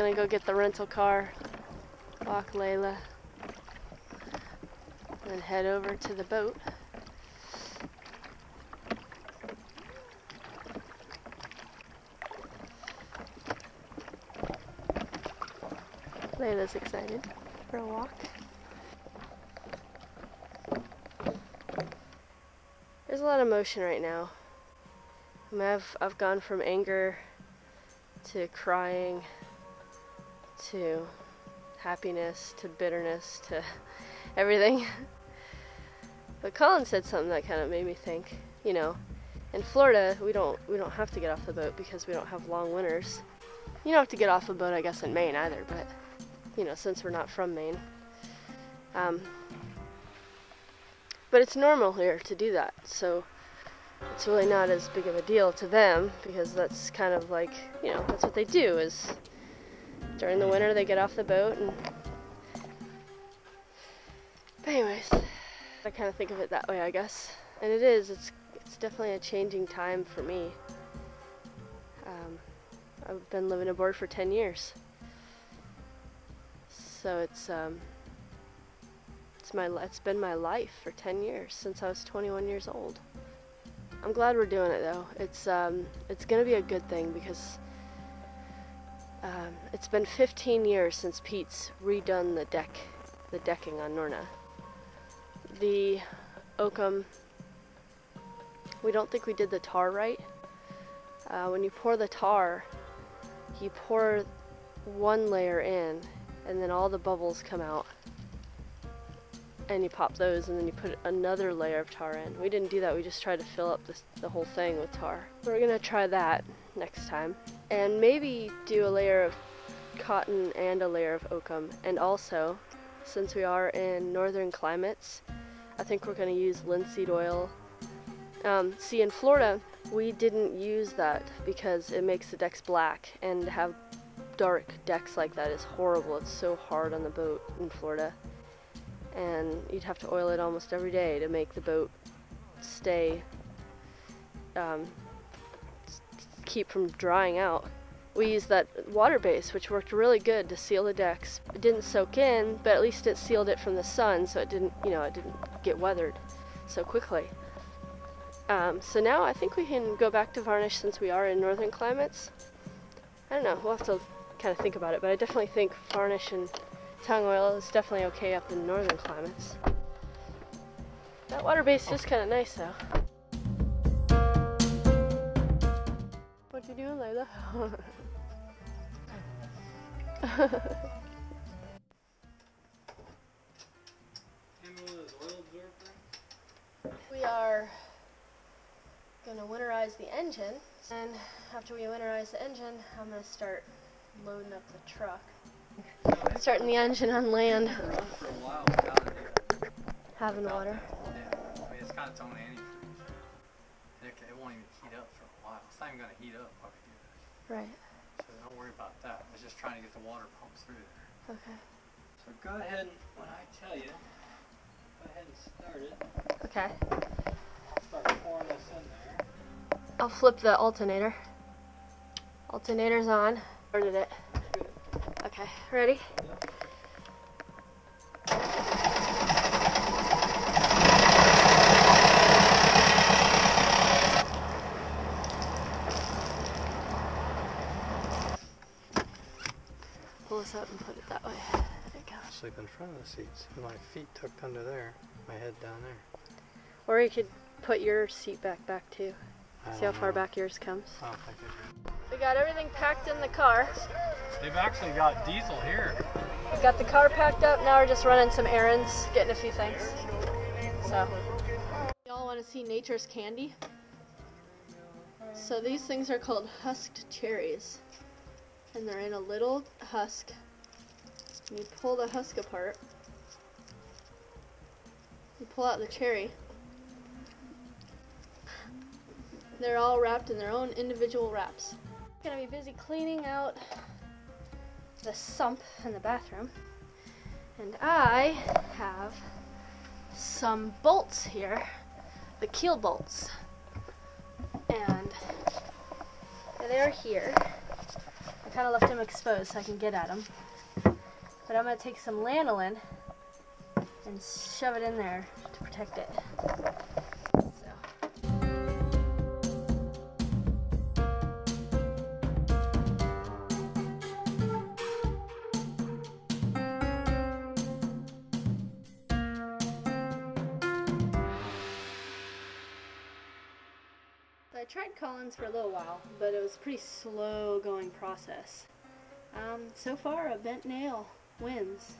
Gonna go get the rental car, walk Layla, and then head over to the boat. Layla's excited for a walk. There's a lot of motion right now. I mean, I've, I've gone from anger to crying to happiness to bitterness to everything. But Colin said something that kind of made me think, you know, in Florida we don't we don't have to get off the boat because we don't have long winters. You don't have to get off the boat, I guess, in Maine either, but you know, since we're not from Maine. Um, but it's normal here to do that, so it's really not as big of a deal to them because that's kind of like, you know, that's what they do is during the winter they get off the boat and but anyways, I kind of think of it that way, I guess. And it is, it's it's definitely a changing time for me. Um, I've been living aboard for 10 years. So it's um, it's my it's been my life for 10 years since I was 21 years old. I'm glad we're doing it though. It's um, it's gonna be a good thing because um, it's been 15 years since Pete's redone the deck, the decking on Norna. The oakum, we don't think we did the tar right. Uh, when you pour the tar, you pour one layer in and then all the bubbles come out and you pop those and then you put another layer of tar in. We didn't do that, we just tried to fill up this, the whole thing with tar. We're gonna try that next time. And maybe do a layer of cotton and a layer of oakum. And also, since we are in northern climates, I think we're gonna use linseed oil. Um, see, in Florida, we didn't use that because it makes the decks black and to have dark decks like that is horrible. It's so hard on the boat in Florida and you'd have to oil it almost every day to make the boat stay um, keep from drying out. We used that water base, which worked really good to seal the decks. It didn't soak in, but at least it sealed it from the sun, so it didn't, you know, it didn't get weathered so quickly. Um, so now I think we can go back to varnish since we are in northern climates. I don't know, we'll have to kind of think about it, but I definitely think varnish and tung oil is definitely okay up in northern climates. That water base is kind of nice though. What you doing, Layla? we are gonna winterize the engine, and after we winterize the engine, I'm gonna start loading up the truck. Starting the engine on land. Having water. Yeah, I mean, it's kind of tone antifreeze. It, it won't even heat up for a while. It's not even going to heat up while we do this. Right. So don't worry about that. It's just trying to get the water pumped through there. Okay. So go ahead and, when I tell you, go ahead and start it. Okay. Start pouring this in there. I'll flip the alternator. Alternator's on. Started it. Okay, ready? Pull this up and put it that way. There you go. Sleep in front seats. With my feet tucked under there. My head down there. Or you could put your seat back back too. I See how far know. back yours comes. I don't We got everything packed in the car. They've actually got diesel here. We got the car packed up. Now we're just running some errands, getting a few things. So, y'all want to see nature's candy? So these things are called husked cherries, and they're in a little husk. You pull the husk apart. You pull out the cherry. They're all wrapped in their own individual wraps. Gonna be busy cleaning out the sump in the bathroom. And I have some bolts here, the keel bolts. And they're here. I've kind of left them exposed so I can get at them. But I'm going to take some lanolin and shove it in there to protect it. I tried Collins for a little while, but it was a pretty slow going process. Um, so far, a bent nail wins,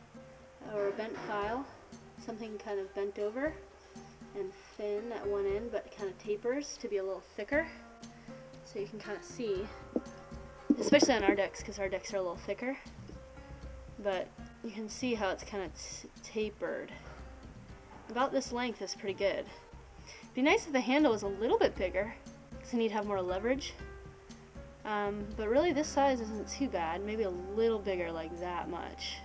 or a bent file, something kind of bent over and thin at one end, but kind of tapers to be a little thicker, so you can kind of see, especially on our decks, because our decks are a little thicker, but you can see how it's kind of tapered. About this length is pretty good. It'd be nice if the handle was a little bit bigger, because I need to have more leverage. Um, but really this size isn't too bad, maybe a little bigger like that much.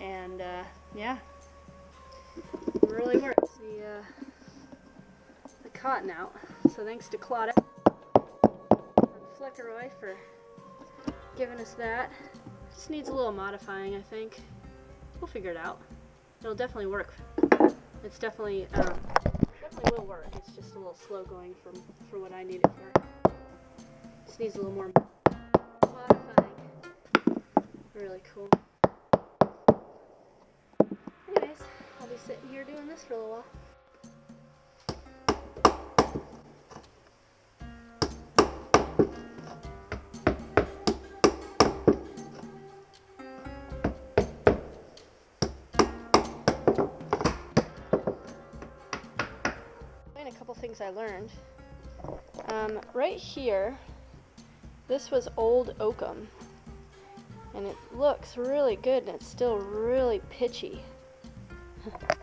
And uh, yeah, really works. The, uh, the cotton out. So thanks to Claudia and Fleckeroy for giving us that. Just needs a little modifying I think. We'll figure it out. It'll definitely work. It's definitely, um, definitely will work. It's just a little slow going from for what I need it for. Just needs a little more modifying. Really cool. Anyways, I'll be sitting here doing this for a little while. And a couple things I learned. Um, right here, this was old oakum, and it looks really good, and it's still really pitchy.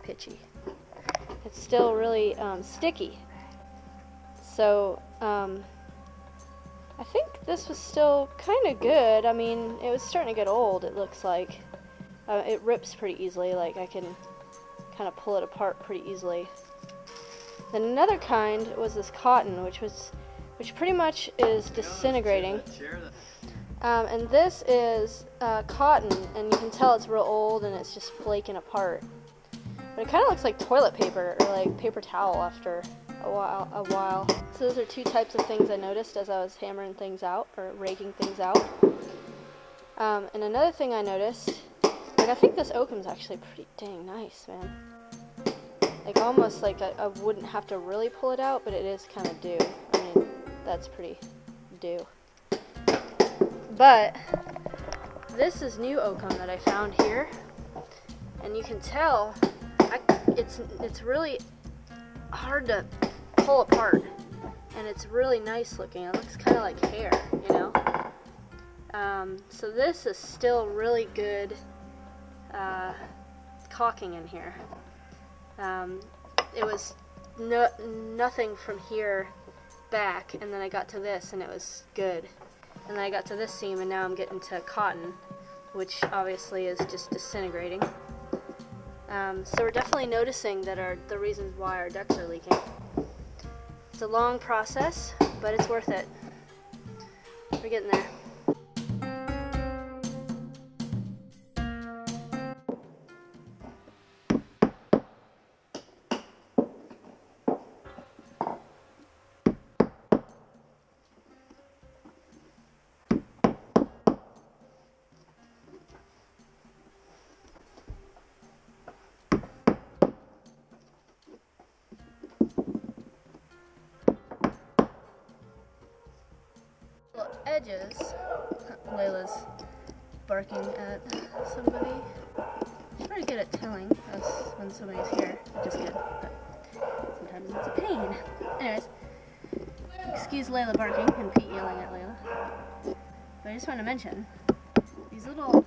Pitchy. It's still really um, sticky. So, um, I think this was still kind of good. I mean, it was starting to get old, it looks like. Uh, it rips pretty easily, like I can kind of pull it apart pretty easily. Then another kind was this cotton, which was, which pretty much is disintegrating. Um, and this is uh, cotton, and you can tell it's real old and it's just flaking apart. But it kind of looks like toilet paper or like paper towel after a while. A while. So those are two types of things I noticed as I was hammering things out or raking things out. Um, and another thing I noticed, like I think this oakum's actually pretty dang nice, man. Like almost like I, I wouldn't have to really pull it out, but it is kind of due. I mean, that's pretty due. But this is new oakum that I found here, and you can tell it's it's really hard to pull apart, and it's really nice looking. It looks kind of like hair, you know. Um, so this is still really good uh, caulking in here. Um, it was no, nothing from here back, and then I got to this, and it was good. And then I got to this seam, and now I'm getting to cotton, which obviously is just disintegrating. Um, so we're definitely noticing that our the reasons why our ducts are leaking. It's a long process, but it's worth it. We're getting there. Layla's barking at somebody. She's pretty good at telling us when somebody's here, which is good, but sometimes it's a pain. Anyways, excuse Layla barking and Pete yelling at Layla. But I just want to mention these little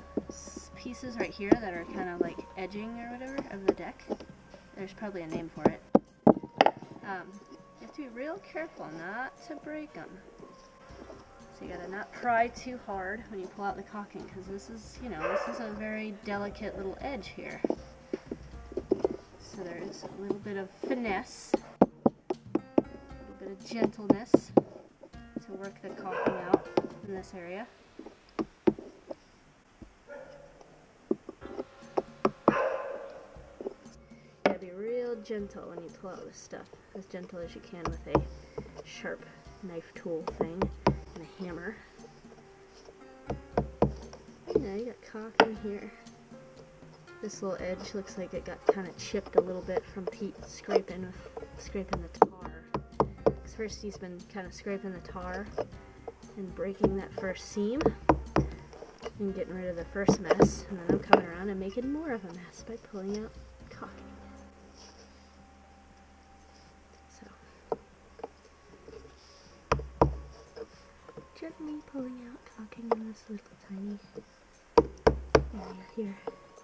pieces right here that are kind of like edging or whatever of the deck. There's probably a name for it. Um, you have to be real careful not to break them. So you gotta not pry too hard when you pull out the caulking because this is, you know, this is a very delicate little edge here. So there is a little bit of finesse, a little bit of gentleness to work the caulking out. in this area. Yeah, be real gentle when you pull out this stuff. As gentle as you can with a sharp knife tool thing and a hammer. Yeah, you got caulk in here. This little edge looks like it got kind of chipped a little bit from Pete scraping scraping the tar. Because first he's been kind of scraping the tar and breaking that first seam and getting rid of the first mess. And then I'm coming around and making more of a mess by pulling out caulking. So gently pulling out caulking in this little tiny area here.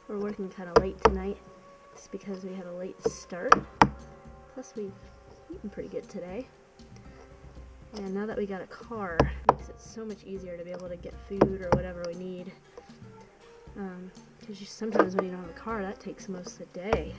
We're working kind of late tonight. It's because we had a late start. Plus we've eaten pretty good today. And now that we got a car, it makes it so much easier to be able to get food or whatever we need. Because um, sometimes when you don't have a car, that takes most of the day.